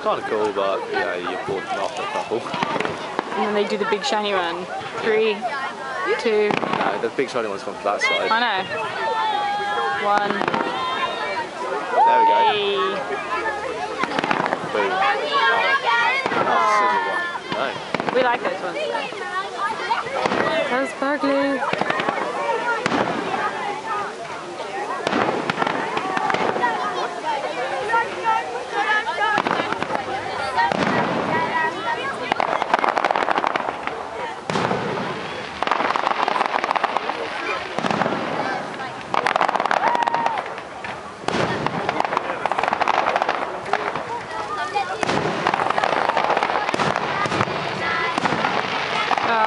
kind of cool, but yeah, you bored them after a couple. And then they do the big shiny run. Three, two, No, the big shiny one's gone to that side. I know. One. There we go. Hey. Boom. Oh, oh, one. No. We like those ones. That was sparkly.